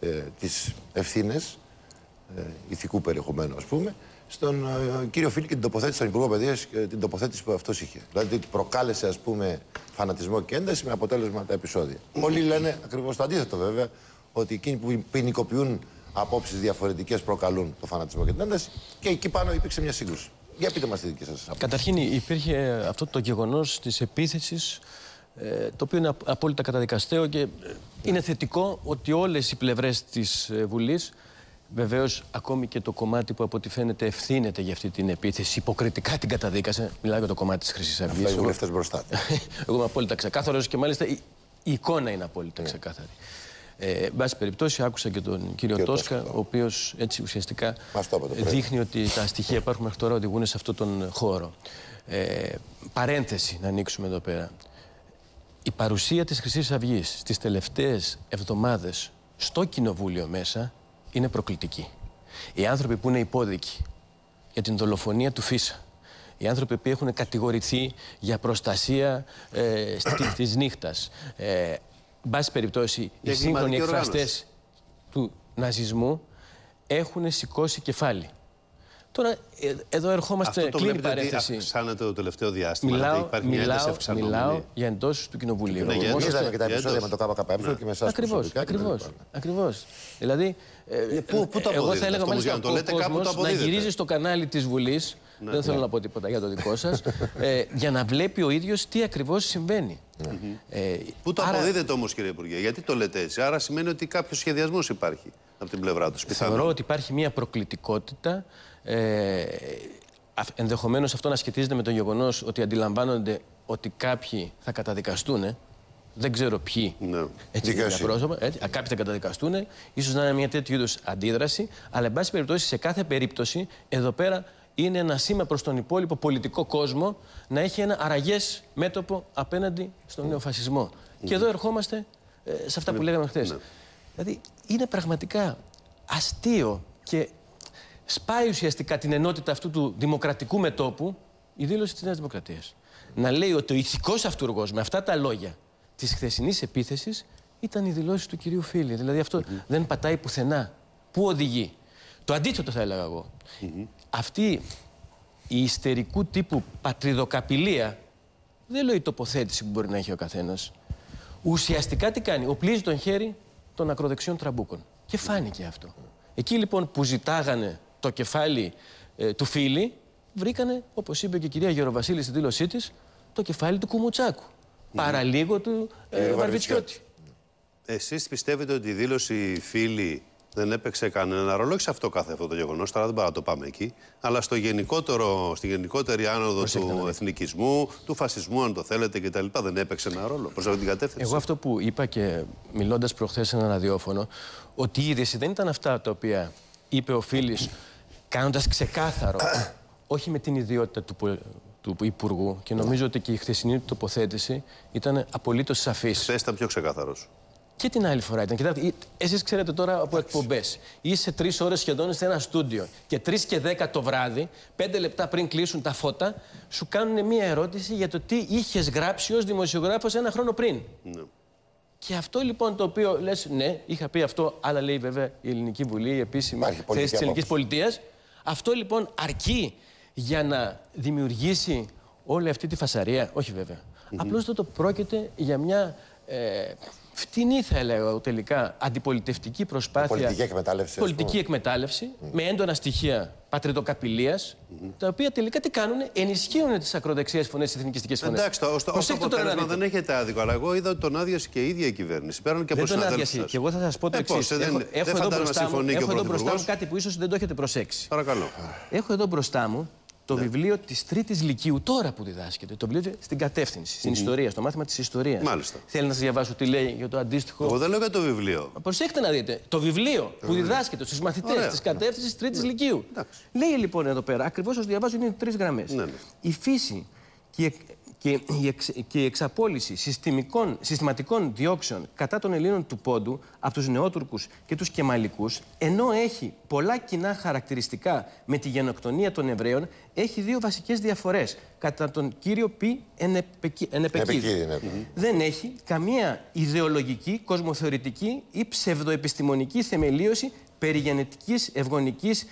ε, τις ευθύνες ε, ηθικού περιεχομένου, ας πούμε, στον ε, κύριο Φίλη και την τοποθέτηση στον Υπουργό Παιδείας και την τοποθέτηση που αυτός είχε. Δηλαδή ότι προκάλεσε ας πούμε, φανατισμό και ένταση με αποτέλεσμα τα επεισόδια. Πολλοί λένε ακριβώς το αντίθετο βέβαια, ότι εκείνοι που ποινικοποιούν απόψεις διαφορετικές προκαλούν το φανατισμό και την ένταση και εκεί πάνω υπήρξε μια σύγκρουση. Για πείτε μας τη δική σας άποψη. Καταρχήν υπήρχε αυτό το γεγονός της επίθεσης ε, το οποίο είναι απόλυτα καταδικαστέο και ε, είναι θετικό ότι όλες οι πλευρές της Βουλής Βεβαίως, ακόμη και το κομμάτι που από ό,τι φαίνεται ευθύνεται για αυτή την επίθεση, υποκριτικά την καταδίκασε. Μιλάω για το κομμάτι της Χρυσής Αυγής. Αυτά οι βουλευτέ μπροστά. Εγώ είμαι απόλυτα ξεκάθαρος και μάλιστα η, εικόνα είναι απόλυτα ναι. ξεκάθαρη. Ε, εν πάση περιπτώσει, άκουσα και τον κύριο Τόσκα, ο οποίος έτσι ουσιαστικά δείχνει ότι τα στοιχεία που υπάρχουν μέχρι τώρα οδηγούν σε αυτόν τον χώρο. Ε, παρένθεση να ανοίξουμε εδώ πέρα. Η παρουσία της Χρυσής Αυγής στις τελευταίες εβδομάδες στο Κοινοβούλιο μέσα είναι προκλητική. Οι άνθρωποι που είναι υπόδικοι για την δολοφονία του Φίσα, οι άνθρωποι που έχουν κατηγορηθεί για προστασία ε, της νύχτας, ε, μπάση περιπτώσει, οι σύγχρονοι εκφραστές του ναζισμού έχουν σηκώσει κεφάλι. Τώρα, ε, εδώ ερχόμαστε. Αυτό το κλείνει παρένθεση. Ότι αυξάνεται το τελευταίο διάστημα. Μιλάω, υπάρχει μιλάω, μια μιλάω για εντό του κοινοβουλίου. Ναι, για είδαμε και τα επεισόδια με το ΚΚΕ ναι. και με εσάς. Ακριβώς. Ακριβώς. Δηλαδή, ε, ε, πού, πού το εγώ θα έλεγα μάλιστα ο κόσμος να γυρίζει στο κανάλι της Βουλής. Ναι, δεν θέλω να πω τίποτα για το δικό σας. ε, για να βλέπει ο ίδιος τι ακριβώς συμβαίνει. Ε, πού το αποδίδεται όμως, κύριε Υπουργέ, γιατί το λέτε έτσι; Άρα σημαίνει ότι κάποιος σχεδιασμός υπάρχει από την πλευρά τους. Θεωρώ ότι υπάρχει μια προκλητικότητα ε, ενδεχομένως αυτό να σχετίζεται με το γεγονός ότι αντιλαμβάνονται ότι κάποιοι θα καταδικαστούν. Δεν ξέρω ποιοι. Ναι. Έτσι, για πρόσωπα. Έτσι, κάποιοι θα καταδικαστούν. ίσως να είναι μια τέτοιου είδους αντίδραση. Αλλά, εν πάση περιπτώσει, σε κάθε περίπτωση, εδώ πέρα είναι ένα σήμα προς τον υπόλοιπο πολιτικό κόσμο να έχει ένα αραγές μέτωπο απέναντι στον νεοφασισμό. Και εδώ ερχόμαστε ε, σε αυτά που ναι. λέγαμε χθες. Ναι. Δηλαδή, είναι πραγματικά αστείο και σπάει ουσιαστικά την ενότητα αυτού του δημοκρατικού μετόπου η δήλωση της Νέας Δημοκρατίας. Να λέει ότι ο ηθικός αυτούργος με αυτά τα λόγια της χθεσινής επίθεσης ήταν η δηλώση του κυρίου Φίλη. Δηλαδή αυτό δεν πατάει πουθενά. Πού οδηγεί; Το αντίθετο θα έλεγα εγώ. Αυτή η ιστερικού τύπου πατριδοκαπηλεία δεν λέω η τοποθέτηση που μπορεί να έχει ο καθένας. Ουσιαστικά τι κάνει; Οπλίζει τον χέρι των ακροδεξιών τραμπούκων. Και φάνηκε αυτό. Εκεί λοιπόν που ζητάγανε το κεφάλι ε, του Φίλη, βρήκανε, όπως είπε και η κυρία Γεροβασίλη στη δήλωσή της, το κεφάλι του Κουμουτσάκου. Mm. Παραλίγο του ε, Βαρβιτσιώτη. Εσείς πιστεύετε ότι η δήλωση Φίλη δεν έπαιξε κανένα ρόλο, όχι σε αυτό καθεαυτό το γεγονός, τώρα δεν πάμε να το πάμε εκεί, αλλά στο γενικότερο, στη γενικότερη άνοδο του εθνικισμού, του φασισμού, αν το θέλετε κτλ. Δεν έπαιξε ένα ρόλο προς αυτή την κατεύθυνση. Εγώ αυτό που είπα και μιλώντας προχθές σε ένα ραδιόφωνο, ότι η είδηση δεν ήταν αυτά τα οποία είπε ο Φίλης κάνοντας ξεκάθαρο, όχι με την ιδιότητα του, του Υπουργού και νομίζω ότι και η χθεσινή του τοποθέτηση ήταν απολύτως σαφής. Χθες ήταν πιο ξεκάθαρος. Και την άλλη φορά ήταν. Κοιτάξτε, εσείς ξέρετε τώρα από εκπομπές. Είσαι τρεις ώρες σχεδόν σε ένα στούντιο και τρεις και δέκα το βράδυ, πέντε λεπτά πριν κλείσουν τα φώτα, σου κάνουν μία ερώτηση για το τι είχες γράψει ως δημοσιογράφος ένα χρόνο πριν. Ναι. Και αυτό λοιπόν το οποίο λες, ναι, είχα πει αυτό, αλλά λέει βέβαια η Ελληνική Βουλή, η επίσημη θέση της Ελληνικής Πολιτείας. Αυτό λοιπόν αρκεί για να δημιουργήσει όλη αυτή τη φασαρία; Όχι βέβαια. Mm -hmm. Απλώς το πρόκειται για μια ε, φτηνή θα έλεγα τελικά αντιπολιτευτική προσπάθεια. Πολιτική εκμετάλλευση. Πολιτική εκμετάλλευση με έντονα στοιχεία πατριδοκαπηλεία, τα οποία τελικά τι κάνουν, ενισχύουν τις ακροδεξιές φωνές, τις εθνικιστικές φωνές. Εντάξει, το, το, το αποτέλεσμα δεν έχετε άδικο, αλλά εγώ είδα ότι τον άδειασε και η ίδια η κυβέρνηση. Πέραν και δεν τον άδειασε. Και εγώ θα σας πω το ε, εξής. Έχω, έχω εδώ μπροστά μου, έχω εδώ μπροστά μου κάτι που ίσως δεν το έχετε προσέξει. Παρακαλώ. Έχω εδώ μπροστά μου το ναι. βιβλίο της Τρίτης Λυκείου, τώρα που διδάσκεται. Το βιβλίο στην κατεύθυνση, στην ιστορία, στο μάθημα της ιστορίας. Μάλιστα. Θέλει να σας διαβάσω τι λέει για το αντίστοιχο; Εγώ δεν λέω για το βιβλίο. Προσέξτε να δείτε. Το βιβλίο που διδάσκεται στους μαθητές της κατεύθυνσης Τρίτης ναι. Λυκείου. Λέει λοιπόν εδώ πέρα, ακριβώς ω διαβάζω είναι τρεις γραμμές. Ναι, ναι. Η φύση και και η, εξ, και η εξαπόλυση συστημικών, συστηματικών διώξεων κατά των Ελλήνων του Πόντου από τους Νεότουρκους και τους Κεμαλικούς, ενώ έχει πολλά κοινά χαρακτηριστικά με τη γενοκτονία των Εβραίων, έχει δύο βασικές διαφορές κατά τον κύριο Π. Ενεπεκίδη. Ναι. Δεν έχει καμία ιδεολογική, κοσμοθεωρητική ή ψευδοεπιστημονική θεμελίωση περί γενετικής, ευγονικής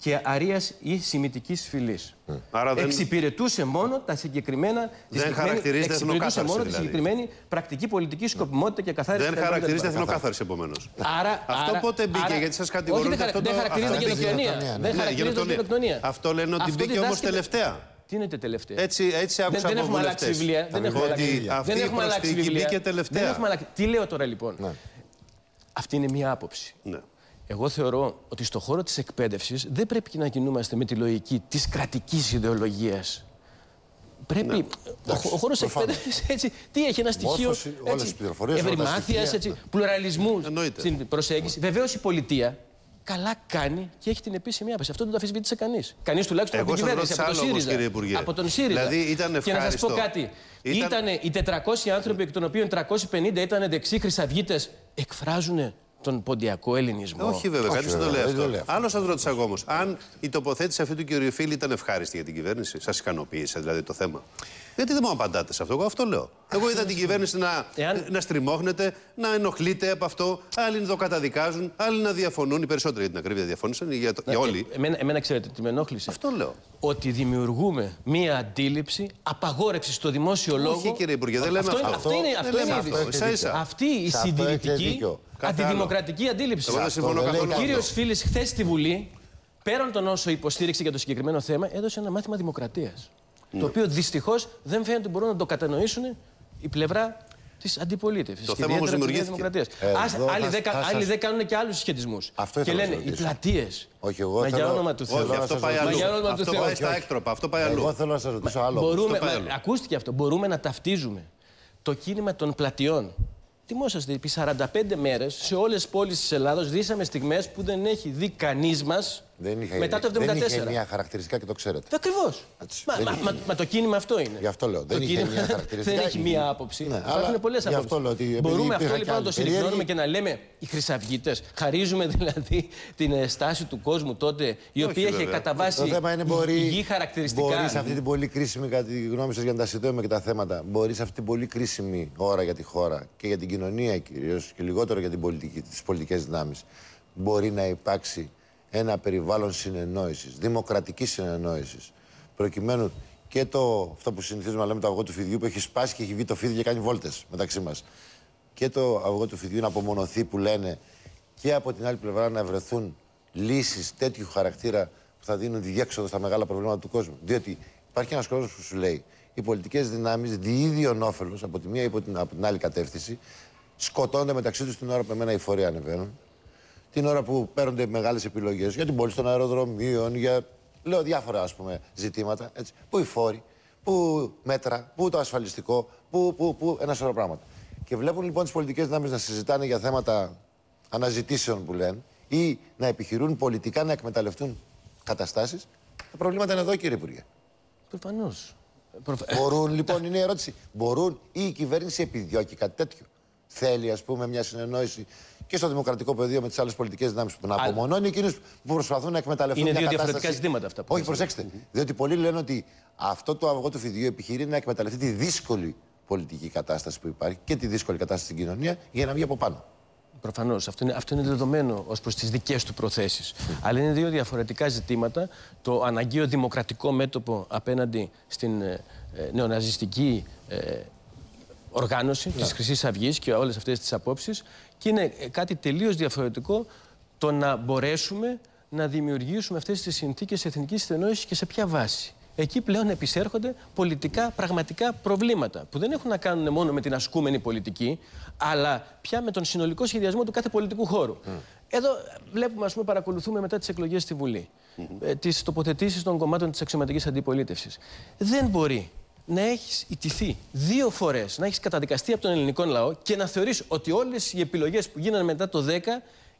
και αρίας ή σημητικής φυλής. Άρα δεν... Εξυπηρετούσε μόνο τα συγκεκριμένα. Δεν χαρακτηρίζεται Εξυπηρετούσε μόνο δηλαδή. τη συγκεκριμένη πρακτική πολιτική σκοπιμότητα και καθάριση. Δεν χαρακτηρίζεται εθνοκάθαρση επομένως. Άρα, αυτό πότε μπήκε, άρα, γιατί σας κατηγορούν. Όχι, δεν χαρακτηρίζεται γενοκτονία. Δεν χαρακτηρίζεται γενοκτονία. Αυτό λένε ότι μπήκε όμως τελευταία. Τι είναι τελευταία; Έτσι, έτσι άκουσα δεν, έχουμε αλλάξει βιβλία. Δεν έχουμε αλλάξει βιβλία. Μπήκε τελευταία. Τι λέω τώρα λοιπόν; Ναι. Αυτή είναι μία άποψη. Ναι. Εγώ θεωρώ ότι στο χώρο της εκπαίδευσης δεν πρέπει να κινούμαστε με τη λογική της κρατικής ιδεολογίας. Πρέπει. Ναι. Ο, ο χώρος εκπαίδευσης έτσι. Τι έχει ένα στοιχείο. Ευρυμάθειας, πλουραλισμού στην προσέγγιση. Βεβαίως η πολιτεία καλά κάνει και έχει την επίσημη άποψη. Αυτό δεν το αφισβήτησε κανείς. Κανείς τουλάχιστον από την κυβέρνηση, από τον ΣΥΡΙΖΑ. Κύριε Υπουργέ. Από τον ΣΥΡΙΖΑ. Δηλαδή ήταν ευχάριστο. Και να σας πω κάτι. Ήταν... οι 400 άνθρωποι, εκ των οποίων 350 ήταν δεξί χρυσαυγίτες, εκφράζουν τον ποντιακό ελληνισμό. Όχι, βέβαια, κάτι δεν το λέει αυτό. Άλλο σα ρώτησα εγώ όμως. Αν η τοποθέτηση αυτή του κ. Φίλη ήταν ευχάριστη για την κυβέρνηση, σας ικανοποίησε δηλαδή το θέμα; Γιατί δεν μου απαντάτε σε αυτό, εγώ αυτό λέω. Εγώ είδα την κυβέρνηση να, Εάν... να στριμώχνεται, να ενοχλείται από αυτό. Άλλοι να το καταδικάζουν, άλλοι να διαφωνούν. Οι περισσότεροι για την ακρίβεια διαφώνησαν, για, το... για όλοι. Ε, εμένα, εμένα, ξέρετε τι με ενόχλησε. Αυτό λέω. Ότι δημιουργούμε μία αντίληψη απαγόρευση στο δημόσιο λόγο. Όχι, κύριε Υπουργέ, δεν λέμε αυτό. Αυτό είναι, αυτό είναι Αυτή η συντηρητική, αντιδημοκρατική αντίληψη. Ο κύριος Φίλης χθες στη Βουλή, πέραν των όσο υποστήριξε για το συγκεκριμένο θέμα, έδωσε ένα μάθημα δημοκρατίας. Το οποίο δυστυχώς δεν φαίνεται ότι μπορούν να το κατανοήσουν η πλευρά της αντιπολίτευσης. Το θέμα όμως δημοκρατίας. Ε, άλλοι, δεν σας... κάνουν και άλλους συσχετισμού. Και λένε οι πλατείες. Όχι, εγώ θέλω... για όνομα του Θεού. αυτό πάει αλλού. Αυτό πάει στα έκτροπα. Αυτό πάει αλλού. Εγώ θέλω να σας ρωτήσω άλλο. Ακούστηκε αυτό. Μπορούμε να ταυτίζουμε το κίνημα των πλατιών Θυμόσαστε, επί 45 μέρες σε όλες τις πόλεις της Ελλάδος ζήσαμε στιγμές που δεν έχει δει κανείς μας μετά το 1974. Δεν είχε μια χαρακτηριστικά και το ξέρετε. Ακριβώς. Μα, μα, μα, μα, το κίνημα αυτό είναι. Γι' αυτό λέω. Δεν, είχε μια χαρακτηριστικά. δεν έχει μία άποψη. Ναι, Υπάρχουν πολλές απόψεις. Μπορούμε αυτό λοιπόν να το συλληφθούμε και να λέμε οι Χρυσαυγίτε. Χαρίζουμε δηλαδή την ε, στάση του κόσμου τότε, η οποία είχε κατά βάση υγιή χαρακτηριστικά. Μπορείς σε αυτή την πολύ κρίσιμη, κατά τη γνώμη σας, για να τα συνδέουμε και τα θέματα, μπορείς σε αυτή την πολύ κρίσιμη ώρα για τη χώρα και για την κοινωνία κυρίως και λιγότερο για τις πολιτικές δυνάμεις, μπορεί να υπάρξει ένα περιβάλλον συνεννόησης, δημοκρατικής συνεννόησης. Προκειμένου και το, αυτό που συνηθίζουμε να λέμε το αυγό του φιδιού που έχει σπάσει και έχει βγει το φίδι και κάνει βόλτες μεταξύ μας. Και το αυγό του φιδιού να απομονωθεί που λένε και από την άλλη πλευρά να βρεθούν λύσεις τέτοιου χαρακτήρα που θα δίνουν τη διέξοδο στα μεγάλα προβλήματα του κόσμου. Διότι υπάρχει ένας κόσμος που σου λέει οι πολιτικές δυνάμεις διείδιον όφελος από τη μία ή από την, από την άλλη κατεύθυνση σκοτώνται μεταξύ τους την ώρα που εμένα οι φορεί ανεβαίνουν την ώρα που παίρνονται μεγάλες επιλογές για την πόλη των αεροδρομίων, για λέω διάφορα ας πούμε, ζητήματα. Έτσι. Πού οι φόροι, πού μέτρα, πού το ασφαλιστικό, πού, πού, πού ένα σωρό πράγματα. Και βλέπουν λοιπόν τις πολιτικές δυνάμεις να συζητάνε για θέματα αναζητήσεων που λένε ή να επιχειρούν πολιτικά να εκμεταλλευτούν καταστάσεις. Τα προβλήματα είναι εδώ, κύριε Υπουργέ. Προφανώς. Μπορούν λοιπόν, είναι η ερώτηση, μπορούν ή η κυβέρνηση επιδιώκει κάτι τέτοιο. Θέλει, ας πούμε, μια συνεννόηση και στο δημοκρατικό πεδίο με τις άλλες πολιτικές δυνάμεις που να απομονώνει εκείνους που προσπαθούν να εκμεταλλευτούν. Είναι δύο διαφορετικά ζητήματα αυτά. Που Όχι, προσέξτε. Διότι πολλοί λένε ότι αυτό το αυγό του φιδιού επιχειρεί να εκμεταλλευτεί τη δύσκολη πολιτική κατάσταση που υπάρχει και τη δύσκολη κατάσταση στην κοινωνία για να βγει από πάνω. Προφανώς. Αυτό είναι, αυτό είναι δεδομένο ως προς τις δικές του προθέσεις. Αλλά είναι δύο διαφορετικά ζητήματα. Το αναγκαίο δημοκρατικό μέτωπο απέναντι στην ε, ε νεοναζιστική ε, οργάνωση yeah. της Χρυσής Αυγής και όλες αυτές τις απόψεις και είναι κάτι τελείως διαφορετικό το να μπορέσουμε να δημιουργήσουμε αυτές τις συνθήκες εθνικής συνεννόησης και σε ποια βάση. Εκεί πλέον επισέρχονται πολιτικά πραγματικά προβλήματα που δεν έχουν να κάνουν μόνο με την ασκούμενη πολιτική, αλλά πια με τον συνολικό σχεδιασμό του κάθε πολιτικού χώρου. Εδώ βλέπουμε, ας πούμε, παρακολουθούμε μετά τις εκλογές στη Βουλή, mm -hmm. τις τοποθετήσεις των κομμάτων της αξιωματικής αντιπολίτευσης. Δεν μπορεί να έχεις ιτηθεί δύο φορές, να έχεις καταδικαστεί από τον ελληνικό λαό και να θεωρείς ότι όλες οι επιλογές που γίνανε μετά το 10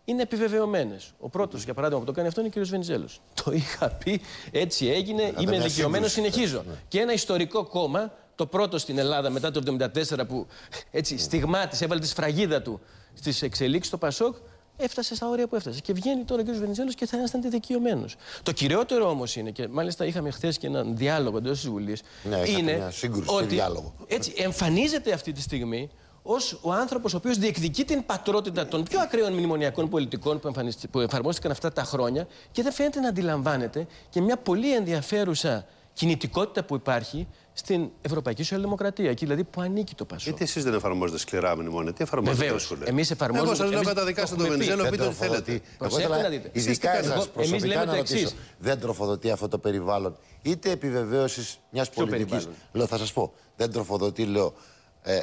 είναι επιβεβαιωμένες. Ο πρώτος, για παράδειγμα, που το κάνει αυτό είναι ο κ. Βενιζέλος. Το είχα πει, έτσι έγινε, είμαι δικαιωμένος, συνεχίζω. Ναι. Και ένα ιστορικό κόμμα το πρώτο στην Ελλάδα μετά το 1974 που έτσι στιγμάτισε, έβαλε τη σφραγίδα του στις εξελίξεις στο Πασόκ, έφτασε στα όρια που έφτασε. Και βγαίνει τώρα ο κ. Βενιζέλος και θα ήταν δικαιωμένος. Το κυριότερο όμως είναι, και μάλιστα είχαμε χθες και έναν διάλογο εντός της Βουλής. Ναι, είναι μια σύγκρουση ότι διάλογο. Έτσι, εμφανίζεται αυτή τη στιγμή ως ο άνθρωπος ο οποίος διεκδικεί την πατρότητα των πιο ακραίων μνημονιακών πολιτικών που, που εφαρμόστηκαν αυτά τα χρόνια και δεν φαίνεται να αντιλαμβάνεται και μια πολύ ενδιαφέρουσα κινητικότητα που υπάρχει στην Ευρωπαϊκή Σοσιαλδημοκρατία, εκεί δηλαδή που ανήκει το Πασό. Γιατί εσείς δεν εφαρμόζετε σκληρά μνημόνια, τι εφαρμόζετε Βεβαίως. Εμείς εφαρμόζουμε. Εγώ σας λέω καταδικάστε τον Βενιζέλο, πείτε ό,τι θέλετε. Εγώ θέλω να δείτε. Ειδικά εσά προσωπικά να ρωτήσω. Δεν τροφοδοτεί αυτό το περιβάλλον, είτε επιβεβαίωσης μιας πολιτικής. Λέω, θα σας πω. Δεν τροφοδοτεί, λέω, ε,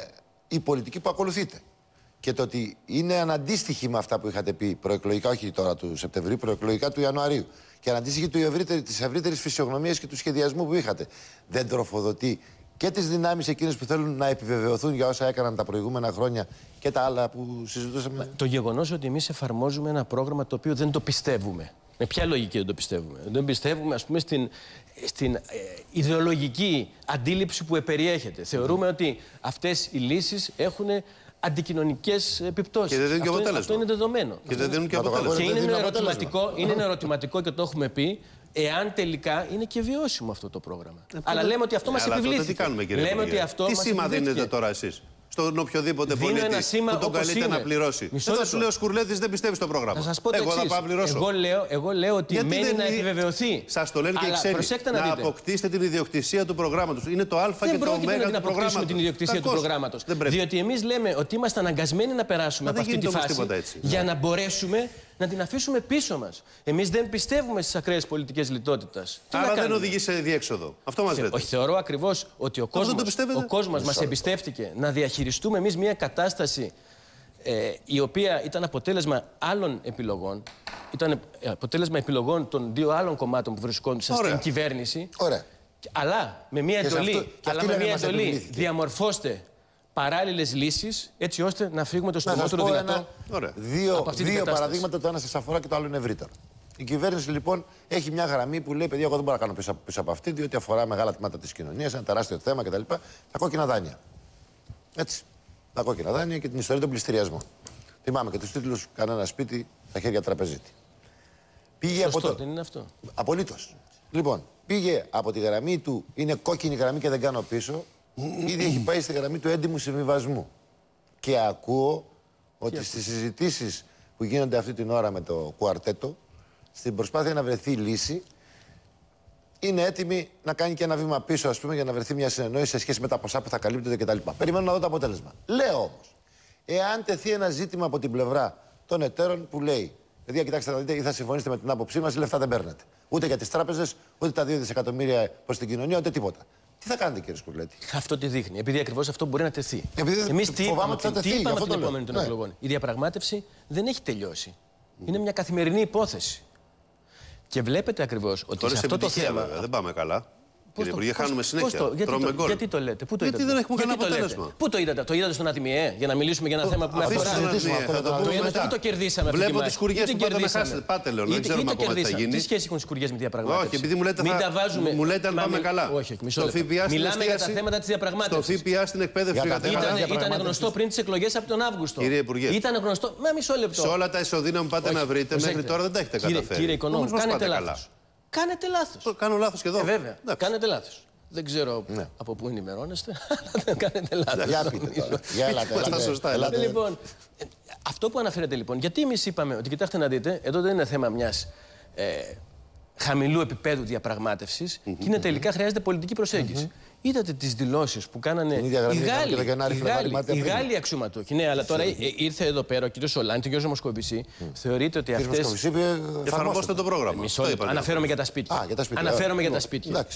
η πολιτική που ακολουθείτε. Και το ότι είναι αναντίστοιχη με αυτά που είχατε πει προεκλογικά, όχι τώρα του Σεπτεμβρίου, προεκλογικά του Ιανουαρίου. Και αναντίστοιχη της ευρύτερης φυσιογνωμίας και του σχεδιασμού που είχατε. Δεν τροφοδοτεί και τις δυνάμεις εκείνες που θέλουν να επιβεβαιωθούν για όσα έκαναν τα προηγούμενα χρόνια και τα άλλα που συζητούσαμε. Το γεγονός ότι εμείς εφαρμόζουμε ένα πρόγραμμα το οποίο δεν το πιστεύουμε. Με ποια λογική δεν το πιστεύουμε; Δεν πιστεύουμε, ας πούμε, στην, στην ε, ιδεολογική αντίληψη που επεριέχεται. Θεωρούμε ότι αυτές οι λύσεις έχουν αντικοινωνικές επιπτώσεις. Και δεν δίνουν και αποτέλεσμα. Αυτό είναι δεδομένο. Και δεν δίνουν και αποτέλεσμα. Και είναι ένα ερωτηματικό, είναι ένα ερωτηματικό και το έχουμε πει, εάν τελικά είναι και βιώσιμο αυτό το πρόγραμμα. Ε, αλλά λέμε ότι αυτό ε, μας επιβλήθηκε. Τι κάνουμε, κύριε λέμε ότι αυτό Τι σήμα δίνετε τώρα εσείς; Στον οποιοδήποτε Δίνω πολίτη σήμα που τον καλείται να πληρώσει. Μισό Εδώ σου λέω ο Σκουρλέτης δεν πιστεύει στο πρόγραμμα. Θα σας πω το Εγώ θα πάω να πληρώσω. Εγώ λέω, εγώ λέω ότι Γιατί μένει να επιβεβαιωθεί. Σας το λένε και οι ξένοι. Να, να αποκτήσετε την ιδιοκτησία του προγράμματος. Είναι το Α και το Ω του προγράμματο. Δεν αποκτήσουμε την ιδιοκτησία του προγράμματος. Διότι εμείς λέμε ότι είμαστε αναγκασμένοι να περάσουμε από αυτή τη φάση για να μπορέσουμε να την αφήσουμε πίσω μας. Εμείς δεν πιστεύουμε στις ακραίες πολιτικές λιτότητας. Άρα δεν οδηγεί σε διέξοδο. Αυτό μας λέτε. Όχι, θεωρώ ακριβώς ότι ο κόσμο μας εμπιστεύτηκε να διαχειριστούμε εμείς μια κατάσταση ε, η οποία ήταν αποτέλεσμα άλλων επιλογών. Ήταν ε, αποτέλεσμα επιλογών των δύο άλλων κομμάτων που βρισκόντουσαν στην κυβέρνηση. Ωραία. Αλλά με μια εντολή, αλλά με μια εντολή διαμορφώστε παράλληλες λύσεις, έτσι ώστε να φύγουμε το συντομότερο δυνατό. Ένα, δύο δύο παραδείγματα, το ένα σα αφορά και το άλλο είναι ευρύτερο. Η κυβέρνηση λοιπόν έχει μια γραμμή που λέει: Παιδιά, εγώ δεν μπορώ να κάνω πίσω, πίσω από αυτή, διότι αφορά μεγάλα τμήματα της κοινωνίας, ένα τεράστιο θέμα κτλ. Τα κόκκινα δάνεια. Έτσι. Τα κόκκινα δάνεια και την ιστορία των πληστηριασμών. Θυμάμαι και τους τίτλους: Κανένα σπίτι, τα χέρια τραπεζίτη. Πήγε Σωστό, από το... δεν είναι αυτό. Απολύτως. Λοιπόν, πήγε από τη γραμμή του, είναι κόκκινη γραμμή και δεν κάνω πίσω, ήδη έχει πάει στη γραμμή του έντιμου συμβιβασμού. Και ακούω ότι στις συζητήσεις που γίνονται αυτή την ώρα με το κουαρτέτο, στην προσπάθεια να βρεθεί λύση, είναι έτοιμη να κάνει και ένα βήμα πίσω, ας πούμε, για να βρεθεί μια συνεννόηση σε σχέση με τα ποσά που θα καλύπτονται κτλ. Περιμένω να δω το αποτέλεσμα. Λέω όμως, εάν τεθεί ένα ζήτημα από την πλευρά των εταίρων που λέει, παιδιά, κοιτάξτε να δείτε, ή θα συμφωνήσετε με την άποψή μας, ή λεφτά δεν παίρνετε. Ούτε για τις τράπεζες, ούτε τα 2 δισεκατομμύρια προς την κοινωνία, ούτε τίποτα. Τι θα κάνετε, κύριε Σκουρλέτη; Αυτό τι δείχνει. Επειδή ακριβώς αυτό μπορεί να τεθεί. Εμείς τι είπαμε, τι, τι είπαμε την επόμενη των ναι. εκλογών. Η διαπραγμάτευση δεν έχει τελειώσει. Είναι μια καθημερινή υπόθεση. Και βλέπετε ακριβώς ότι σε αυτό το θέμα. Δεν πάμε καλά. Κύριε Υπουργέ, χάνουμε συνέχεια. Το, γιατί, το, γκολ. γιατί το λέτε, Πού το γιατί είδατε; δεν έχουμε κανένα αποτέλεσμα; Πού το είδατε, το είδατε στον ΑΤΜΙΕ για να μιλήσουμε για ένα θέμα που με αφορά. Το Γιατί το κερδίσαμε αυτό. Βλέπω τις κουριές που πάτε να χάσετε. Πάτε λέω, δεν ξέρουμε ακόμα τι θα γίνει. Τι σχέση έχουν τις κουριές με διαπραγμάτευση; Όχι, επειδή μου λέτε, θα... βάζουμε... μου λέτε αν πάμε καλά. Όχι, μισό λεπτό. Μιλάμε για τα θέματα της διαπραγμάτευσης. Στο ΦΠΑ στην εκπαίδευση Ήταν γνωστό πριν τις εκλογές από τον Αύγουστο. Κύριε Υπουργέ. Ήταν γνωστό. Μα μισό λεπτό. Σε όλα τα ισοδύναμα που πάτε να βρείτε μέχρι τώρα δεν τα έχετε καταφέρει. Κύριε Οικονόμου, κάνετε λάθος. Κάνετε λάθος. Κάνω λάθος και εδώ. Ε, βέβαια. Κάνετε λάθος. Δεν ξέρω ναι. από πού ενημερώνεστε, αλλά δεν κάνετε λάθος. Για πείτε τώρα. Για έλατε, έλατε, σωστά. Έλατε. Λοιπόν, αυτό που αναφέρετε λοιπόν, γιατί εμείς είπαμε ότι κοιτάξτε να δείτε, εδώ δεν είναι θέμα μιας ε, χαμηλού επίπεδου διαπραγμάτευσης mm -hmm. και είναι τελικά χρειάζεται πολιτική προσέγγιση. Mm -hmm. Είδατε τις δηλώσεις που κάνανε οι Γάλλοι, οι Γάλλοι, οι Γάλλοι αξιωματούχοι. Ναι, αλλά τώρα ε, ήρθε εδώ πέρα ο κ. Σολάνη και ο κ. Μοσκοβισή. Θεωρείτε ότι αυτέ. Εφαρμόστε το πρόγραμμα. Αναφέρομαι για τα σπίτια. Αναφέρομαι για τα σπίτια.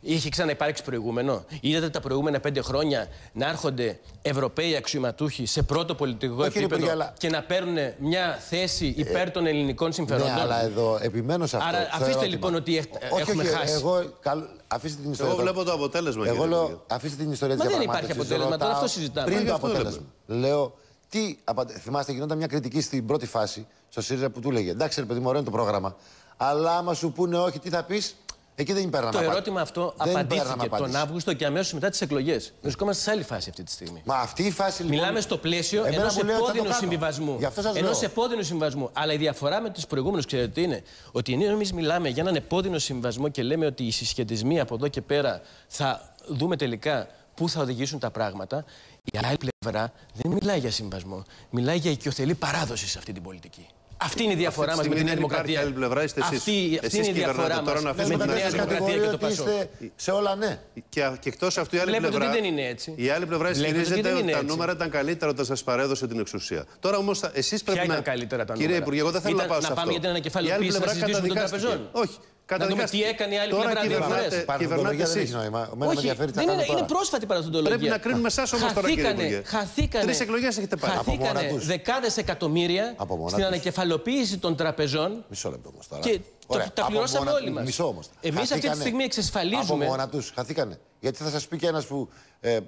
Είχε ξαναυπάρξει προηγούμενο. Είδατε τα προηγούμενα πέντε χρόνια να έρχονται Ευρωπαίοι αξιωματούχοι σε πρώτο πολιτικό επίπεδο αλλά... και να παίρνουν μια θέση ε, υπέρ των ελληνικών συμφερόντων; Ναι, αλλά εδώ επιμένως σε αυτό. Άρα αφήστε λοιπόν ότι έχουμε όχι, χάσει. Εγώ, καλ... αφήστε την ιστορία. Εγώ βλέπω το αποτέλεσμα. Εγώ λέω, αφήστε την ιστορία της δεν υπάρχει αποτέλεσμα, τώρα αυτό συζητάμε. Πριν το αποτέλεσμα. Λέω, τι, θυμάστε, γινόταν μια κριτική στην πρώτη φάση στο ΣΥΡΙΖΑ που του έλεγε Εντάξει, ρε παιδί μου, ωραίο το πρόγραμμα. Αλλά άμα σου πούνε όχι, τι θα πεις, Εκεί δεν παίρναμε Το απα- ερώτημα αυτό δεν απαντήθηκε παίρναμε τον απάντηση. Αύγουστο και αμέσως μετά τις εκλογές. Βρισκόμαστε σε άλλη φάση αυτή τη στιγμή. Μα αυτή η φάση λοιπόν. Μιλάμε στο πλαίσιο Εμένα ενός μου λέει ότι θα το επώδυνου κάνω. συμβιβασμού. Γι' αυτό σας Ενός λέω. επώδυνου συμβιβασμού. Αλλά η διαφορά με τους προηγούμενους, ξέρετε τι είναι, ότι ενώ εμείς μιλάμε για έναν επώδυνο συμβιβασμό και λέμε ότι οι συσχετισμοί από εδώ και πέρα θα δούμε τελικά πού θα οδηγήσουν τα πράγματα, η άλλη πλευρά δεν μιλάει για συμβιβασμό. Μιλάει για οικειοθελή παράδοση σε αυτή την πολιτική. Αυτή είναι η διαφορά μας Αυτή με τη τη στιγμή Νέα δεν υπάρχει Δημοκρατία. άλλη πλευρά, είστε εσείς. Αυτή, αυτή Εσείς είναι η κυβερνάτε. διαφορά Τώρα μα να με αφήσουμε τη την Νέα άλλη Δημοκρατία και το ότι Πασόκ. είστε σε όλα ναι. Και, και εκτός αυτού, η άλλη Βλέπετε πλευρά. ότι δεν είναι έτσι. Η άλλη πλευρά Βλέπετε ότι ισχυρίζεται δεν ότι είναι τα έτσι. νούμερα ήταν καλύτερα όταν σας παρέδωσε την εξουσία. Τώρα όμως εσείς πρέπει Ποια να. ήταν καλύτερα τα Κύριε νούμερα; Υπουργέ, εγώ δεν θέλω Ήταν να πάω να σε αυτό. πάμε για την ανακεφαλαιοποίηση, Η άλλη να πλευρά συζητήσουμε των καταδικάστηκε. τραπεζών. Όχι. Να δούμε καταδικάστηκε. τι έκανε η άλλη Τώρα πλευρά δύο κυβερνάτε- φορές. Κυβερνάτε Παραδοτολογία δεν έχεις εσεί. νόημα. Εμένα με Όχι, ενδιαφέρει τι θα δεν είναι, κάνουμε είναι τώρα. πρόσφατη παραδοτολογία. Πρέπει να κρίνουμε εσάς όμως τώρα, κύριε Χαθήκανε- Υπουργέ. Χαθήκανε, Τρεις εκλογές έχετε πάρει. Από μόνα Χαθήκανε τους. δεκάδες εκατομμύρια Από μόνα στην τους. ανακεφαλοποίηση των τραπεζών Μισό λεπτό όμως τώρα. και το- Ωραία. τα Από πληρώσαμε μόνα- όλοι μας. Μισό όμως. Εμείς αυτή τη στιγμή εξασφαλίζουμε- Από μόνα του χαθήκανε. Γιατί θα σας πει και ένας που. Ε,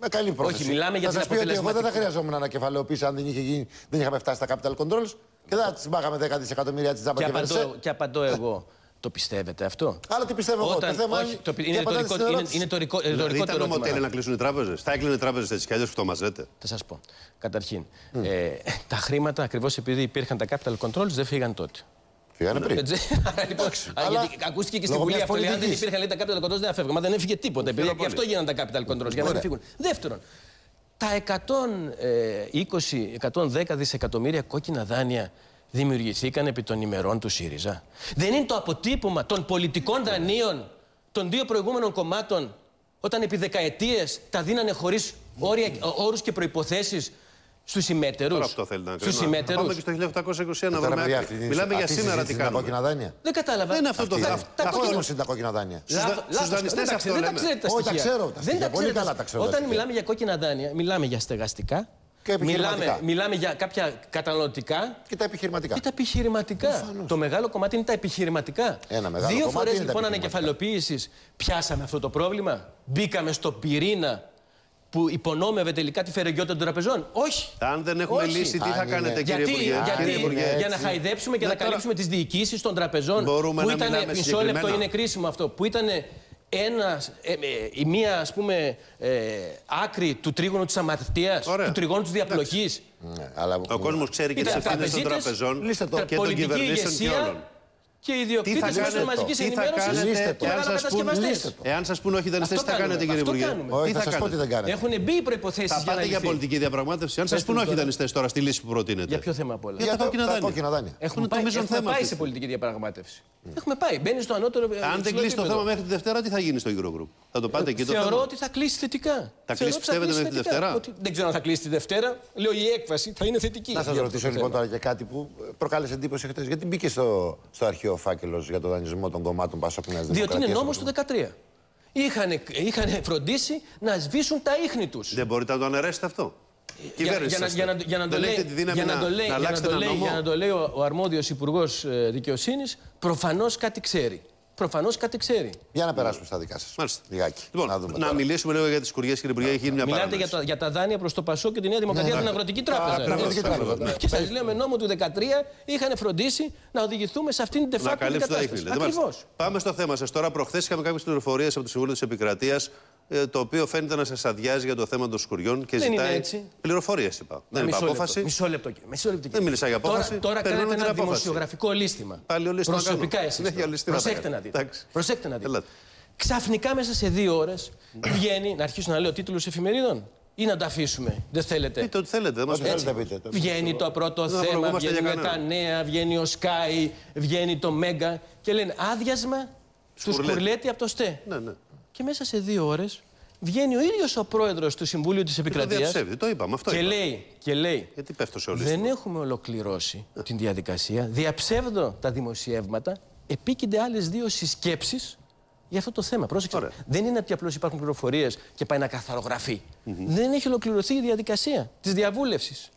με καλή πρόθεση. μιλάμε για θα την σας πει ότι εγώ δεν θα αποτελεσματικότητα. χρειαζόμουν ανακεφαλαιοποίηση αν δεν, είχε γίνει, δεν είχαμε φτάσει στα capital controls και δεν θα τις μπάγαμε 10 δισεκατομμύρια τη τζάμπα και και βερσέ. απαντώ, και απαντώ εγώ. Το πιστεύετε αυτό; Άλλο τι πιστεύω εγώ; Το θέμα όχι, είναι- το, και είναι, απαντάτε ρητορικό, στην είναι, ερώτηση. είναι το ρητο- Δηλαδή ρητορικό ήταν το ερώτημα. νομοτέλεια να κλείσουν οι τράπεζες. Θα έκλεινε οι τράπεζες έτσι κι αλλιώς που το μαζέτε. Θα σας πω. Καταρχήν, ε, τα χρήματα ακριβώς επειδή υπήρχαν τα capital controls δεν φύγαν τότε. Φύγανε πριν. Έτσι. Άρα, λοιπόν, α, αλλά γιατί ακούστηκε και στην λόγω Βουλή μιας αυτό. Λέει, αν δεν πολιτικής. υπήρχαν λέει, τα capital controls δεν θα φεύγαν. Μα δεν έφυγε τίποτα. Επειδή Θέλω γι' αυτό πολύ. γίνανε τα capital controls, για να μην Ωραία. φύγουν. Δεύτερον, τα 120-110 δισεκατομμύρια κόκκινα δάνεια δημιουργηθήκαν επί των ημερών του ΣΥΡΙΖΑ. Δεν είναι το αποτύπωμα των πολιτικών δανείων των δύο προηγούμενων κομμάτων όταν επί δεκαετίες τα δίνανε χωρίς όρια, όρους και προϋποθέσεις στους συμμέτερους. Τώρα αυτό θέλει να Στους κρίνουμε. συμμέτερους. Πάμε και στο 1821 να Τώρα, βρούμε. παιδιά, άκρη. αυτή είναι- Μιλάμε για αυτή η σήμερα τι συζήτηση είναι τα κάνουμε. κόκκινα δάνεια. Δεν κατάλαβα. Δεν είναι αυτό το Αυτή- θέμα. αυτά- Αυτό Αυτό είναι. όμως είναι τα κόκκινα δάνεια. Στους δα- Λάθος, στους δανειστές δεν τα αυτό ξέρετε, δεν τα λέμε. ξέρετε τα Όχι, τα στοιχεία. ξέρω τα Δεν στοιχεία, τα πολύ ξέρετε. καλά τα ξέρω τα Όταν στοιχεία. μιλάμε για κόκκινα δάνεια, μιλάμε για στεγαστικά, Και επιχειρηματικά. μιλάμε, μιλάμε για κάποια καταναλωτικά Και τα επιχειρηματικά. και τα επιχειρηματικά. Το μεγάλο κομμάτι είναι τα επιχειρηματικά. Ένα μεγάλο Δύο κομμάτι φορές είναι τα λοιπόν επιχειρηματικά. ανακεφαλοποίησης πιάσαμε αυτό το πρόβλημα. Μπήκαμε στο πυρήνα που υπονόμευε τελικά τη φερεγγιότητα των τραπεζών. Όχι. Αν δεν έχουμε Όχι. λύση, τι θα Αν κάνετε, είναι- κύριε Γιατί, Υπουργέ; γιατί Κύριε Υπουργέ, για να έτσι. χαϊδέψουμε και Ναι, να τώρα- καλύψουμε τις διοικήσεις των τραπεζών. Μπορούμε που να ήταν, μιλάμε μισό συγκεκριμένα. λεπτό είναι κρίσιμο αυτό. Που ήταν ένα, ε, ε, η μία ας πούμε ε, άκρη του τρίγωνου της αμαρτίας, Ωραία. του τριγώνου της διαπλοκής. Ναι, αλλά... Ο κόσμος ξέρει και τις Ήταν ευθύνες των τραπεζίτες, τραπεζών Λύστε το. και των πολιτική κυβερνήσεων και ηγεσία όλων. Και οι Τι ιδιοκτήτε θα μέσω κάνετε, μαζικής τι θα ενημέρωσης κάνετε; Λύστε το. εάν μεγάλα σας πούν, κατασκευαστές. λύστε το. εάν σας πούν όχι δανειστές, τι Αυτό θα κάνετε, κάνουμε, κύριε αυτό Υπουργέ. κάνουμε. Όχι, Τι θα θα σας πω τι κάνετε. δεν κάνετε. Έχουν μπει οι προποθέσει Θα για να πάτε για λυθεί. πολιτική διαπραγμάτευση. Αν σας Πες πούν μου όχι τώρα. δανειστέ τώρα στη λύση που προτείνετε. Για ποιο θέμα απ' όλα; Για τα κόκκινα δάνεια. κόκκινα δάνεια. Έχουμε είναι το πάει, μείζον έχουμε θέμα πάει αυτή σε τη πολιτική διαπραγμάτευση. Έχουμε πάει. Μπαίνει στο ανώτερο. Αν δεν υψηλό κλείσει το επίπεδο. θέμα μέχρι τη Δευτέρα, τι θα γίνει στο Eurogroup; Θα το πάτε εκεί το Θεωρώ θέμα; ότι θα κλείσει θετικά. Θα Θεωρώ κλείσει, ότι πιστεύετε, μέχρι τη θετικά. Δευτέρα; Ότι δεν ξέρω αν θα κλείσει τη Δευτέρα. Λέω η έκβαση θα είναι θετική. Να σας για αυτό ρωτήσω το λοιπόν θέμα. τώρα και κάτι που προκάλεσε εντύπωση χθες. Γιατί μπήκε στο, στο αρχείο ο φάκελος για τον δανεισμό των κομμάτων Πασόκ Νέας Διότι είναι νόμος του 13. Είχαν, είχαν φροντίσει να σβήσουν τα ίχνη τους. Δεν μπορείτε να το αναιρέσετε αυτό. Για, Κυβέρνηση για, να, είστε. για, να, για, να το Δεν λέει, έχετε τη δύναμη για να το λέει, για να αλλάξετε το ένα λέει, νόμο. για να το λέει ο, ο αρμόδιος Υπουργός ε, Δικαιοσύνης, προφανώς κάτι ξέρει. Προφανώς κάτι ξέρει. Για να περάσουμε στα δικά σας. Μάλιστα. Λιγάκι. Λοιπόν, να δούμε να τώρα. μιλήσουμε λίγο για τις κουριές, κύριε Υπουργέ. Έχει γίνει μια Μιλάτε παράνομη. για, τα- για τα δάνεια προς το Πασό και τη Νέα Δημοκρατία Ναι, την ναι. Αγροτική Α, Τράπεζα. την Αγροτική Έτσι. Τράπεζα, ναι. Και σας λέω με νόμο του 13 είχαν φροντίσει να οδηγηθούμε σε αυτήν την de Να facto καλύψει το κατάσταση. ίχνη. Ακριβώς. Πάμε στο θέμα σας. Τώρα, προχθές είχαμε κάποιες πληροφορίες από το Συμβούλιο της Επικρατείας, το οποίο φαίνεται να σας αδειάζει για το θέμα των σκουριών και Δεν είναι ζητάει. έτσι. Πληροφορίες, είπα. Δεν είπα Μισό λεπτό, απόφαση. Μισό λεπτό. κύριε, Μισό λεπτό κύριε. Δεν μίλησα για απόφαση, Τώρα, τώρα περιμένουμε κάνετε την ένα απόφαση. δημοσιογραφικό λίστημα. Πάλι ο λίστημα Προσωπικά κάνω. εσείς. Ναι, για τώρα. λίστημα τα Προσέξτε κάνω. να δείτε. Εντάξει. Προσέξτε να δείτε. Ελάτε. Ξαφνικά μέσα σε δύο ώρες βγαίνει να αρχίσω να λέω τίτλους εφημερίδων ή να τα αφήσουμε. Δεν θέλετε. Πείτε ό,τι θέλετε. Δεν μας Ό,τι πειράζει. θέλετε πείτε. Βγαίνει το πρώτο Δεν θέμα, απολογούμαστε βγαίνει για μετά κανέναν. νέα, βγαίνει ο Sky, βγαίνει το Μέγκα και λένε άδειασμα τους Σκουρλέτη. Σκουρλέτη από το ΣΤΕ. Ναι, ναι. Και μέσα σε δύο ώρες βγαίνει ο ίδιος ο πρόεδρος του Συμβούλιου της Το Επικρατείας διαψεύδει. Το είπαμε. Αυτό και είπα. λέει, και λέει Γιατί πέφτω σε όλη δεν έχουμε ολοκληρώσει την διαδικασία. Διαψεύδω τα δημοσιεύματα. Επίκυνται άλλες δύο συσκέψεις για αυτό το θέμα. Πρόσεξε. Ωραία. Δεν είναι ότι απλώς υπάρχουν πληροφορίες και πάει να καθαρογραφεί. Δεν έχει ολοκληρωθεί η διαδικασία της διαβούλευσης.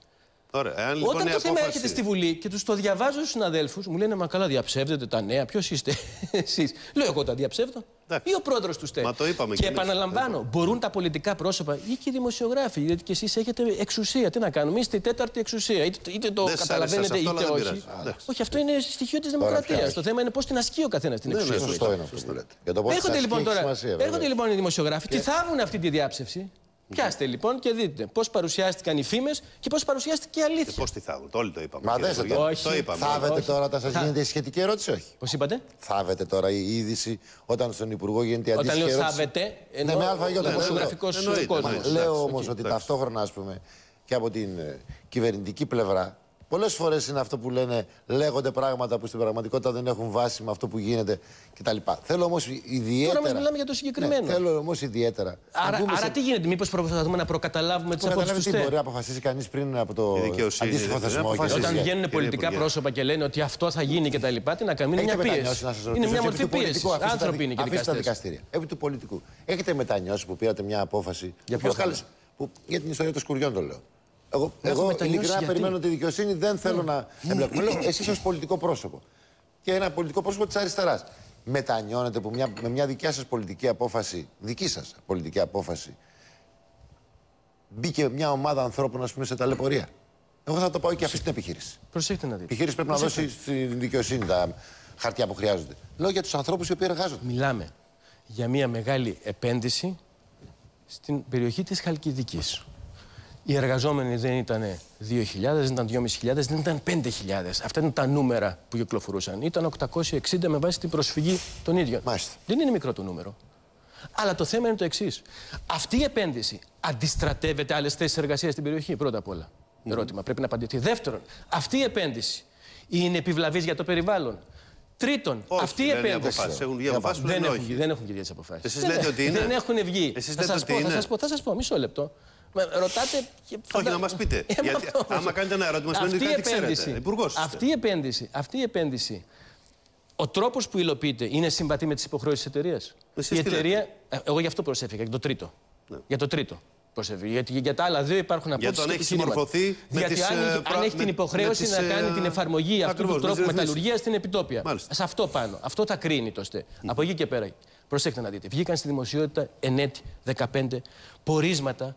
Ωραία. Εάν, λοιπόν, Όταν το απόφαση... θέμα έρχεται στη Βουλή και τους το διαβάζω στους συναδέλφους, μου λένε Μα καλά, διαψεύδετε τα νέα. Ποιος είστε εσείς. Λέω εγώ τα διαψεύδω. Εντάξει. Ή ο πρόεδρος τους ΣΤΕ. Μα το είπαμε και κι εμείς. επαναλαμβάνω, μπορούν τα πολιτικά πρόσωπα ή και οι δημοσιογράφοι, γιατί και εσείς έχετε εξουσία. Τι να κάνουμε, είστε η τέταρτη εξουσία. Είτε, είτε το Δεν σ' άρεσε καταλαβαίνετε αυτό, αλλά είτε δεν όχι. πειράζει. Εντάξει. Όχι, αυτό είναι στοιχείο της πια δημοκρατίας. όχι. Το θέμα είναι πώς την ασκεί ο καθένας την Ναι, ναι, εξουσία. του. Σωστό είναι αυτό που λέτε. Για το πώς Έρχονται θα λοιπόν ασκεί τώρα. έχει σημασία, βέβαια. έρχονται λοιπόν οι δημοσιογράφοι και θάβουν αυτή τη διάψευση. Πιάστε λοιπόν και δείτε πώς παρουσιάστηκαν οι φήμες και πώς παρουσιάστηκε η αλήθεια. Πώς τι θα Όλοι το είπαμε. Μα κύριε δέστε Υπουργέ. το. Όχι. Το είπαμε. Θάβετε όχι. τώρα όταν σας Θα- γίνεται η σχετική ερώτηση, όχι. Πώς είπατε, Θάβετε τώρα η είδηση όταν στον Υπουργό γίνεται η Όταν αντίστοιχη λέω ερώτηση. θάβετε, Ναι, εννοώ με άλφα γιώτα, δεν δημοσιογραφικός Εννοείται, κόσμος. εννοείται. Λέω Εντάξει, όμως οκ, ότι εντάξει. ταυτόχρονα, ας πούμε, και από την ε, κυβερνητική πλευρά, πολλές φορές είναι αυτό που λένε, λέγονται πράγματα που στην πραγματικότητα δεν έχουν βάση με αυτό που γίνεται κτλ. Θέλω όμως ιδιαίτερα. Τώρα μας μιλάμε για το συγκεκριμένο. Ναι, θέλω όμως ιδιαίτερα. να Άρα, μπούμε άρα σε- τι γίνεται, μήπως προσπαθούμε να προκαταλάβουμε τι Που απόψεις τους καταλάβει τι ΣΤΕ. μπορεί να αποφασίσει κανείς πριν από το Η δικαιοσύνη αντίστοιχο δεν θεσμό. αποφασίζει. κύριε Όταν Ζηγέ. βγαίνουν Κύριε πολιτικά Υπουργέ. πρόσωπα και λένε ότι αυτό θα γίνει κτλ. Τι να κάνουμε, είναι μια Έχετε πίεση. μετανιώσει να σας ρωτήσω, Είναι μια επί μορφή του πίεσης. πολιτικού, αφήστε τα Άνθρωποι δι- είναι και αφήστε τα δικαστές. δικαστήρια. Επί του πολιτικού. Έχετε μετανιώσει που πήρατε μια απόφαση. Για που ποιο προσκάλεσε- που- Για την ιστορία των σκουριών το λέω. Εγώ, Έχω εγώ μετανιώσει ειλικρινά γιατί; περιμένω τη δικαιοσύνη, δεν θέλω να εμπλακούμε. Λέω εσείς ως πολιτικό πρόσωπο. Και ένα πολιτικό πρόσωπο της αριστεράς. Μετανιώνετε που μια, με μια δικιά σας πολιτική απόφαση, δική σας πολιτική απόφαση, μπήκε μια ομάδα ανθρώπων ας πούμε, σε ταλαιπωρία. Εγώ θα το πάω και αυτή την επιχείρηση. Προσέχτε να Η δείτε. επιχείρηση πρέπει να δώσει στην δικαιοσύνη τα χαρτιά που χρειάζονται. Λέω για τους ανθρώπους οι οποίοι εργάζονται. Μιλάμε για μια μεγάλη επένδυση στην περιοχή της Χαλκιδικής. Οι εργαζόμενοι δεν ήταν 2.000, δεν ήταν 2.500, δεν ήταν 5.000. Αυτά ήταν τα νούμερα που κυκλοφορούσαν. Ήταν 860 με βάση την προσφυγή των ίδιων. Μάλιστα. Δεν είναι μικρό το νούμερο. Αλλά το θέμα είναι το εξής. Αυτή η επένδυση αντιστρατεύεται άλλες θέσεις εργασίας στην περιοχή, πρώτα απ' όλα. Ερώτημα, πρέπει να απαντηθεί. Δεύτερον, αυτή η επένδυση είναι επιβλαβής για το περιβάλλον. Τρίτον, Όχι, αυτή η λένε οι επένδυση. αποφάσεις. Έχουν βγει αποφάσεις που Δεν λένε έχουν, όχι. βγει- δεν έχουν βγει τι αποφάσεις. Εσείς λέτε ότι είναι. Δεν έχουν βγει. Εσείς θα λέτε σας ότι πω, θα είναι. σας πω, θα σας πω, μισό λεπτό. Με ρωτάτε. Και Όχι, να μας πείτε. Ε, μα Γιατί αυτό- άμα κάνετε ένα ερώτημα, σημαίνει ότι Αυτή η κάτι ξέρετε. επένδυση- Υπουργός είστε. Αυτή η επένδυση, αυτή η επένδυση, ο τρόπος που υλοποιείται είναι συμβατή με τις υποχρεώσεις της εταιρείας. Εσείς Η τι εταιρεία. ε, Εγώ γι' αυτό προσέφηκα, για το τρίτο. Για το τρίτο. Προσέφηκα. Γιατί για τα άλλα δύο υπάρχουν Για απόψεις. το αν έχει συμμορφωθεί με Γιατί τις, αν, ε, έχει- προ- αν έχει με- την υποχρέωση με τις, να κάνει ε, την εφαρμογή αυτού ακριβώς, του με τις τρόπου ρυθμίσεις. μεταλλουργίας στην επιτόπια. Μάλιστα. Σε αυτό πάνω. Αυτό θα κρίνει το ΣΤΕ. Από εκεί και πέρα. Προσέξτε να δείτε. Βγήκαν στη δημοσιότητα ενέτη 15 πορίσματα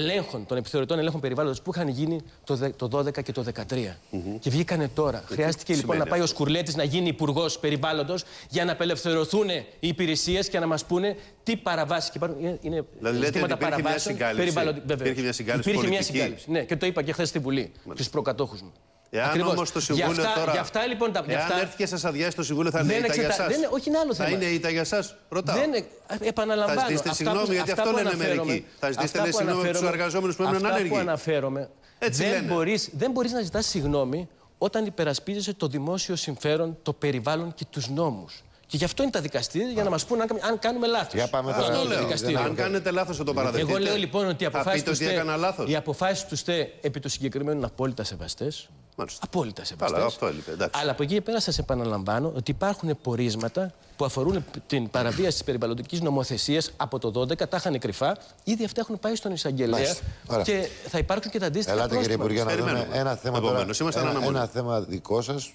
ελέγχων, των επιθεωρητών ελέγχων περιβάλλοντος που είχαν γίνει το, δε- το 12 και το 13. Και βγήκανε τώρα. Χρειάστηκε λοιπόν σημαίνει να πάει ο αυτό; Σκουρλέτης να γίνει υπουργός περιβάλλοντος για να απελευθερωθούν οι υπηρεσίες και να μας πούνε τι παραβάσεις και υπάρχουν. Είναι, είναι Δηλαδή, λέτε ζητήματα ότι υπήρχε μια παραβάσεων συγκάλυψη. περιβαλλοντικών. Βεβαίως. Υπήρχε μια συγκάλυψη Υπήρχε μια πολιτική. συγκάλυψη. Ναι, και το είπα και χθες στη Βουλή στου προκατόχους μου. Εάν Ακριβώς. όμως το Συμβούλιο Γι' αυτά, τώρα. γι' αυτά λοιπόν τα. γι' Εάν αυτά- έρθει και σα αδειάσει το Συμβούλιο, θα είναι Δεν ήττα για εξετα- εσά. δεν- όχι, είναι άλλο Θα θέμα. είναι ήττα για εσά. Ρωτάω. Δεν, ε, επαναλαμβάνω. Θα ζητήσετε αυτά συγγνώμη, που- γιατί αυτά αυτό που λένε αναφέρομαι- μερικοί. Θα ζητήσετε, αυτά λέει, που συγγνώμη από τους αναφέρομαι- εργαζόμενους που έμειναν Αυτά άνεργοι. που αναφέρομαι. Έτσι δεν, λένε. μπορείς, δεν μπορείς να ζητάς συγγνώμη όταν υπερασπίζεσαι το δημόσιο συμφέρον, το περιβάλλον και τους νόμους. Και γι' αυτό είναι τα δικαστήρια για να μας πούνε αν, αν κάνουμε λάθος. Για πάμε τώρα. Αυτό Δεν λέω. λέω. δικαστήριο. Αν κάνετε λάθος, θα το παραδεχτείτε. Εγώ λέω λοιπόν ότι οι Θα αποφάσεις πείτε τους ότι ΣΤΕ, έκανα λάθος. οι αποφάσεις τους ΣΤΕ επί του συγκεκριμένου είναι απόλυτα σεβαστές. Μάλιστα. Απόλυτα σεβαστές. Καλά, αυτό έλειπε, εντάξει. Αλλά από εκεί και πέρα σας επαναλαμβάνω ότι υπάρχουν πορίσματα που αφορούν την παραβίαση της περιβαλλοντικής νομοθεσίας από το 12, τα είχαν κρυφά. Ήδη αυτά έχουν πάει στον εισαγγελέα Μάλιστα. Ωραία. και θα υπάρξουν και τα αντίστοιχα Ελάτε κύριε πρόστιμα. Υπουργέ να δούμε Περιμένουμε. ένα θέμα, τώρα, Επομένως, είμαστε ένα, αναμονή. ένα θέμα δικό σας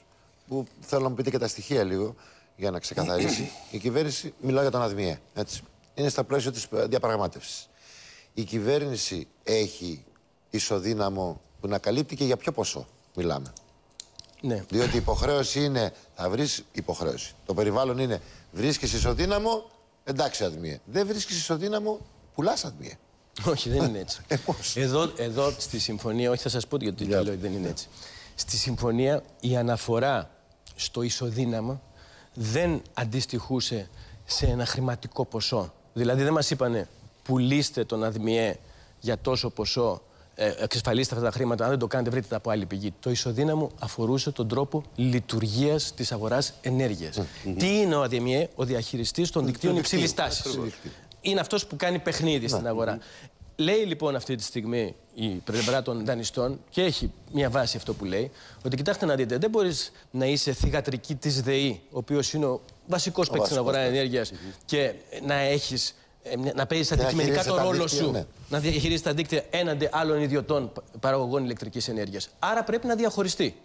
που θέλω να μου πείτε και τα στοιχεία λίγο για να ξεκαθαρίσει. Η κυβέρνηση, μιλάω για τον ΑΔΜΙΕ, έτσι, είναι στα πλαίσια της διαπραγμάτευσης. Η κυβέρνηση έχει ισοδύναμο που να καλύπτει και για ποιο ποσό μιλάμε. Ναι. Διότι η υποχρέωση είναι, θα βρεις υποχρέωση. Το περιβάλλον είναι βρίσκεις ισοδύναμο, εντάξει ΑΔΜΙΕ. Δεν βρίσκεις ισοδύναμο, πουλάς ΑΔΜΙΕ. Όχι, δεν είναι έτσι. Ε, πώς; εδώ, εδώ στη συμφωνία, όχι θα σας πω γιατί Για- το λέω, δεν είναι έτσι. Στη συμφωνία η αναφορά στο ισοδύναμο δεν αντιστοιχούσε σε ένα χρηματικό ποσό. Δηλαδή δεν μας είπανε πουλήστε τον ΑΔΜΙΕ για τόσο ποσό, ε, εξασφαλίστε αυτά τα χρήματα, αν δεν το κάνετε βρείτε τα από άλλη πηγή. Το ισοδύναμο αφορούσε τον τρόπο λειτουργίας της αγοράς ενέργειας. Τι είναι ο ΑΔΜΙΕ, ο διαχειριστής των δικτύων υψηλής τάσης. Είναι αυτός που κάνει παιχνίδι στην αγορά. Λέει λοιπόν αυτή τη στιγμή η πλευρά των δανειστών και έχει μια βάση αυτό που λέει, ότι κοιτάξτε να δείτε, δεν μπορείς να είσαι θηγατρική της ΔΕΗ, ο οποίος είναι ο βασικός παίκτης στην βασικός αγορά ενέργειας και να έχεις ε, να παίζεις αντικειμενικά το ρόλο σου ναι. να διαχειρίζει τα δίκτυα έναντι άλλων ιδιωτών παραγωγών ηλεκτρικής ενέργειας. Άρα πρέπει να διαχωριστεί.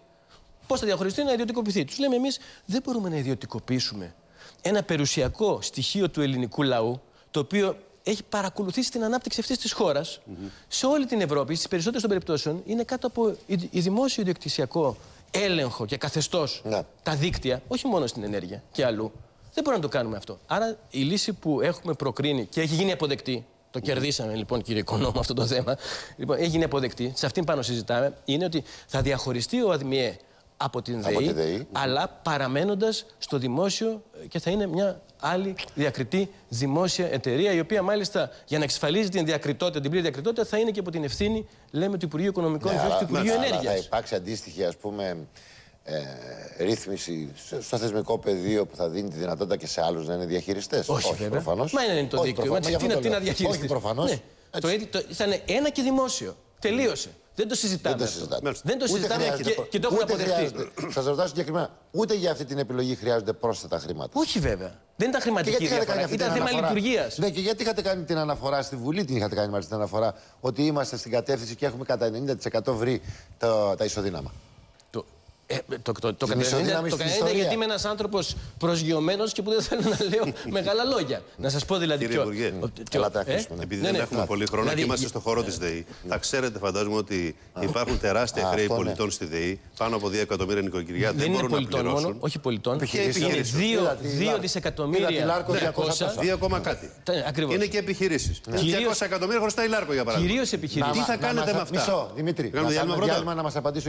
Πώς θα διαχωριστεί, να ιδιωτικοποιηθεί. Τους λέμε εμείς δεν μπορούμε να ιδιωτικοποιήσουμε ένα περιουσιακό στοιχείο του ελληνικού λαού, το οποίο έχει παρακολουθήσει την ανάπτυξη αυτής της χώρας σε όλη την Ευρώπη, στις περισσότερες των περιπτώσεων, είναι κάτω από δημόσιο ιδιοκτησιακό έλεγχο και καθεστώς ναι. τα δίκτυα, όχι μόνο στην ενέργεια και αλλού. Δεν μπορούμε να το κάνουμε αυτό. Άρα η λύση που έχουμε προκρίνει και έχει γίνει αποδεκτή. Το κερδίσαμε λοιπόν, κύριε Οικονόμο, αυτό το θέμα. Λοιπόν, έχει γίνει αποδεκτή. Σε αυτήν πάνω συζητάμε. Είναι ότι θα διαχωριστεί ο ΑΔΜΙΕ από την, ΔΕΗ, αλλά παραμένοντας στο δημόσιο και θα είναι μια άλλη διακριτή δημόσια εταιρεία, η οποία μάλιστα για να εξασφαλίζει την διακριτότητα, την πλήρη διακριτότητα, θα είναι και από την ευθύνη, λέμε, του Υπουργείου Οικονομικών ναι, και του Υπουργείου Ενέργεια. Θα υπάρξει αντίστοιχη, ας πούμε, ε, ρύθμιση στο θεσμικό πεδίο που θα δίνει τη δυνατότητα και σε άλλους να είναι διαχειριστές; Όχι, Όχι προφανώς. Μα είναι το δίκτυο. Τι να διαχειριστεί. Όχι προφανώς. Ναι. Το, το, ήταν ένα και δημόσιο. Τελείωσε. Δεν το συζητάμε. Δεν το συζητάμε. Δεν το συζητάμε και, και, το έχουν αποδεχτεί. Σας ρωτάω συγκεκριμένα, ούτε για αυτή την επιλογή χρειάζονται πρόσθετα χρήματα; Όχι βέβαια. Δεν ήταν χρηματική διαφορά. Ήταν θέμα λειτουργίας. Ναι, και γιατί είχατε κάνει την αναφορά στη Βουλή, την είχατε κάνει μάλιστα την αναφορά, ότι είμαστε στην κατεύθυνση και έχουμε κατά 90% βρει το, τα ισοδύναμα; Ε, το το, το, το γιατί είμαι ένας άνθρωπος προσγειωμένος και που δεν θέλω να λέω μεγάλα λόγια. Να σας πω δηλαδή. Κύριε Υπουργέ, ε; επειδή δεν ναι, ναι. έχουμε πολύ χρόνο δηλαδή, και είμαστε στο χώρο της ΔΕΗ, θα ξέρετε, φαντάζομαι, ότι υπάρχουν τεράστια χρέη ναι. πολιτών στη ΔΕΗ, πάνω από 2 εκατομμύρια νοικοκυριά. Δεν είναι πολιτών μόνο, όχι πολιτών. Είναι 2 δισεκατομμύρια. 2 κάτι. Είναι και επιχειρήσεις. 200 εκατομμύρια χρωστάει Λάρκο για παράδειγμα. Κυρίως επιχειρήσεις. Τι θα κάνετε με αυτά; Μισό, Δημήτρη. Να μας απαντήσει